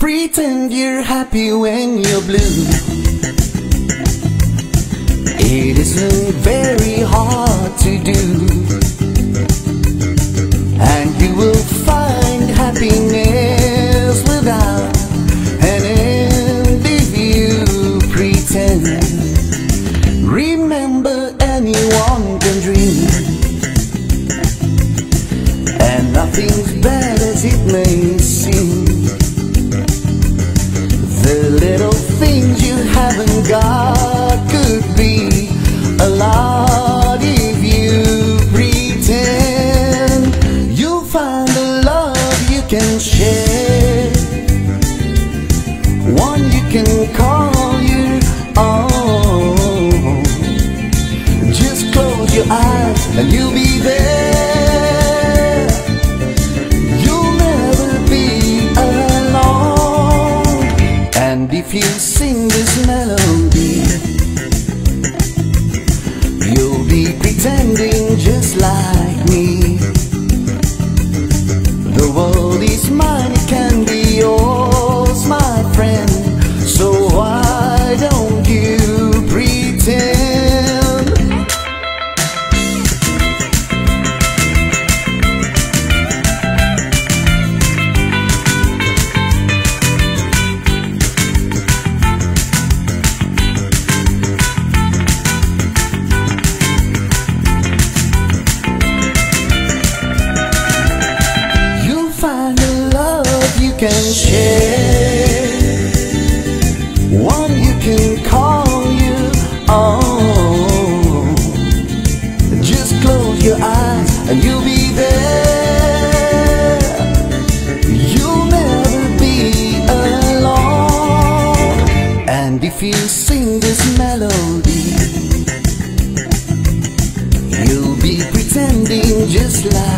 Pretend you're happy when you're blue. It isn't very hard to do. And you will find happiness without an end if you pretend. Remember, anyone can dream. And nothing's bad as it may seem. Can call your own. Just close your eyes and you'll be there. You'll never be alone. And if you sing this melody, you'll be pretending just like me. can share, one you can call you own. Just close your eyes and you'll be there. You'll never be alone. And if you sing this melody, you'll be pretending just like.